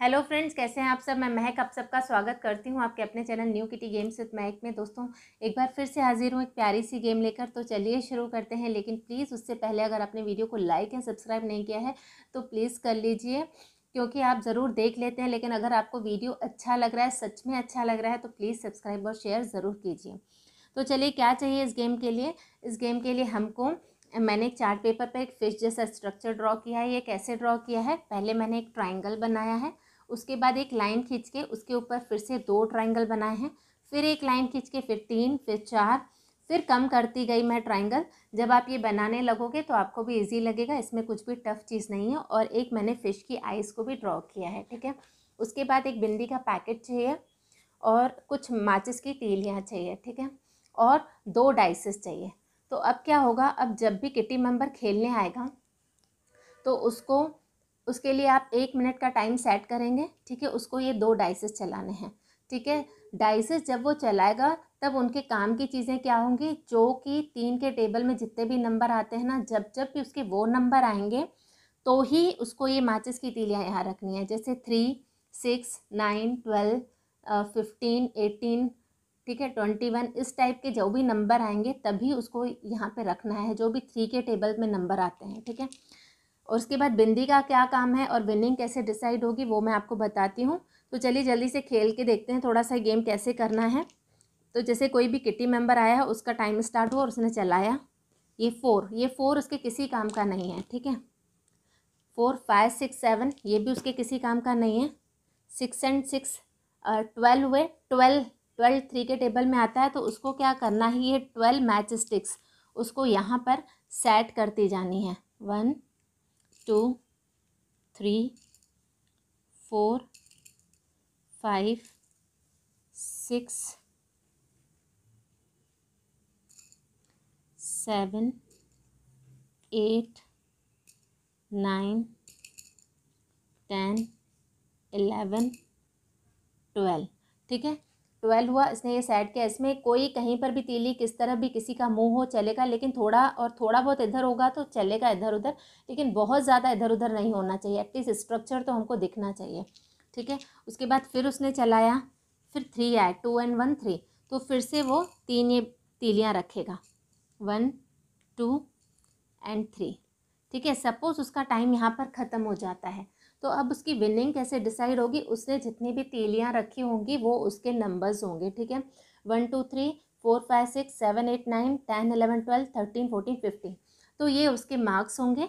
Hello friends, कैसे हैं आप सब? मैं महक आप सबका स्वागत करती हूँ आपके अपने channel new kitty games with Mahak में। दोस्तों, एक बार फिर से हाजिर हूँ एक प्यारी सी गेम लेकर तो चलिए शुरू करते हैं। लेकिन प्लीज़, उससे पहले अगर आपने वीडियो को लाइक या सब्सक्राइब नहीं किया है तो प्लीज़ कर लीजिए, क्योंकि आप ज़रूर देख लेते हैं। लेकिन अगर आपको वीडियो अच्छा लग रहा है, सच में अच्छा लग रहा है तो प्लीज़ सब्सक्राइब और शेयर ज़रूर कीजिए। तो चलिए, क्या चाहिए इस गेम के लिए? इस गेम के लिए हमको, मैंने एक चार्ट पेपर पर एक फ़िश जैसा स्ट्रक्चर ड्रॉ किया है। ये कैसे ड्रॉ किया है? पहले मैंने एक ट्राइंगल बनाया है। उसके बाद एक लाइन खींच के उसके ऊपर फिर से दो ट्राइंगल बनाए हैं। फिर एक लाइन खींच के फिर तीन, फिर चार, फिर कम करती गई मैं ट्राइंगल जब आप ये बनाने लगोगे तो आपको भी इजी लगेगा, इसमें कुछ भी टफ चीज़ नहीं है और एक मैंने फ़िश की आइज़ को भी ड्रॉ किया है, ठीक है? उसके बाद एक बिंदी का पैकेट चाहिए और कुछ माचिस की तीलियाँ चाहिए, ठीक है? और दो डाइसेस चाहिए। तो अब क्या होगा? अब जब भी किटी मेंबर खेलने आएगा तो उसको उसके लिए आप एक मिनट का टाइम सेट करेंगे, ठीक है? उसको ये दो डाइसेस चलाने हैं, ठीक है? डाइसेस जब वो चलाएगा, तब उनके काम की चीज़ें क्या होंगी? जो कि तीन के टेबल में जितने भी नंबर आते हैं ना, जब जब भी उसके वो नंबर आएँगे तो ही उसको ये माचिस की तीलियाँ यहाँ रखनी है। जैसे three six nine twelve fifteen eighteen ठीक है? ट्वेंटी वन इस टाइप के जो भी नंबर आएँगे, तभी उसको यहाँ पे रखना है, जो भी थ्री के टेबल में नंबर आते हैं, ठीक है? और उसके बाद बिंदी का क्या काम है और विनिंग कैसे डिसाइड होगी, वो मैं आपको बताती हूँ। तो चलिए जल्दी से खेल के देखते हैं, थोड़ा सा गेम कैसे करना है। तो जैसे कोई भी किटी मेंबर आया है उसका टाइम स्टार्ट हुआ और उसने चलाया। ये फोर ये फोर उसके किसी काम का नहीं है, ठीक है? फोर फाइव सिक्स सेवन ये भी उसके किसी काम का नहीं है। सिक्स एंड सिक्स ट्वेल्व हुए। ट्वेल्व ट्वेल्व थ्री के टेबल में आता है तो उसको क्या करना है ये ट्वेल्व मैच स्टिक्स उसको यहाँ पर सेट करती जानी है। One two three four five six seven eight nine ten eleven twelve. ठीक है? ट्वेल्व हुआ, इसने ये सेट किया। इसमें कोई कहीं पर भी तीली, किस तरह भी किसी का मुँह हो, चलेगा, लेकिन थोड़ा और थोड़ा बहुत इधर होगा तो चलेगा इधर उधर, लेकिन बहुत ज़्यादा इधर उधर नहीं होना चाहिए। एटलीस्ट स्ट्रक्चर तो हमको दिखना चाहिए, ठीक है? उसके बाद फिर उसने चलाया, फिर थ्री आए टू एंड वन थ्री तो फिर से वो तीन ये तीलियाँ रखेगा। वन टू एंड थ्री ठीक है? सपोज़ उसका टाइम यहाँ पर ख़त्म हो जाता है। तो अब उसकी विनिंग कैसे डिसाइड होगी? उसने जितनी भी तीलियाँ रखी होंगी, वो उसके नंबर्स होंगे, ठीक है? One two three four five six seven eight nine ten eleven twelve thirteen fourteen fifteen तो ये उसके मार्क्स होंगे,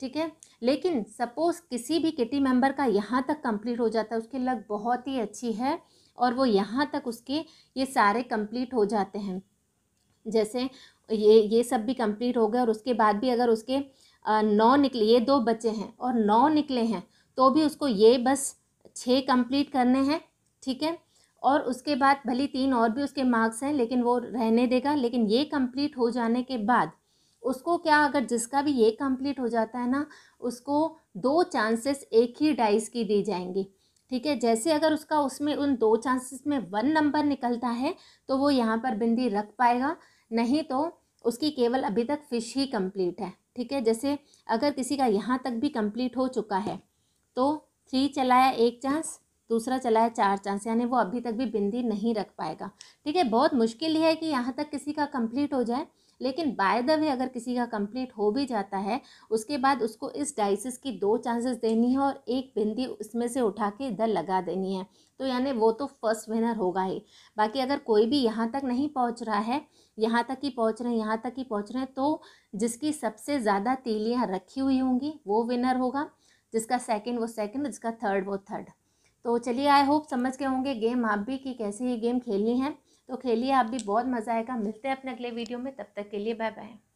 ठीक है? लेकिन सपोज़ किसी भी किटी मेंबर का यहाँ तक कंप्लीट हो जाता है, उसकी लग बहुत ही अच्छी है और वो यहाँ तक उसके ये सारे कंप्लीट हो जाते हैं। जैसे ये ये सब भी कंप्लीट हो गए और उसके बाद भी अगर उसके नौ निकले, ये दो बच्चे हैं और नौ निकले हैं तो भी उसको ये बस छः कंप्लीट करने हैं, ठीक है? और उसके बाद भली तीन और भी उसके मार्क्स हैं, लेकिन वो रहने देगा, लेकिन ये कंप्लीट हो जाने के बाद उसको क्या अगर जिसका भी ये कंप्लीट हो जाता है ना, उसको दो चांसेस एक ही डाइस की दी जाएँगी, ठीक है? जैसे अगर उसका उसमें उन दो चांसेस में वन नंबर निकलता है तो वो यहाँ पर बिंदी रख पाएगा, नहीं तो उसकी केवल अभी तक फ़िश ही कंप्लीट है, ठीक है? जैसे अगर किसी का यहाँ तक भी कंप्लीट हो चुका है तो थ्री चलाया, एक चांस, दूसरा चलाया, चार चांस, यानी वो अभी तक भी बिंदी नहीं रख पाएगा। ठीक है, बहुत मुश्किल है कि यहाँ तक किसी का कंप्लीट हो जाए, लेकिन बाय द वे अगर किसी का कंप्लीट हो भी जाता है, उसके बाद उसको इस डाइसिस की दो चांसेस देनी है और एक बिंदी उसमें से उठा के इधर लगा देनी है। तो यानी वो तो फ़र्स्ट विनर होगा ही। बाकी अगर कोई भी यहाँ तक नहीं पहुँच रहा है, यहाँ तक ही पहुँच रहे हैं, यहाँ तक ही पहुँच रहे हैं तो जिसकी सबसे ज़्यादा तीलियाँ रखी हुई होंगी, वो विनर होगा। जिसका सेकंड वो सेकंड जिसका थर्ड वो थर्ड तो चलिए आई होप समझ के होंगे गेम आप भी कि कैसे ये गेम खेलनी है. तो खेलिए, आप भी बहुत मज़ा आएगा. मिलते हैं अपने अगले वीडियो में. तब तक के लिए बाय बाय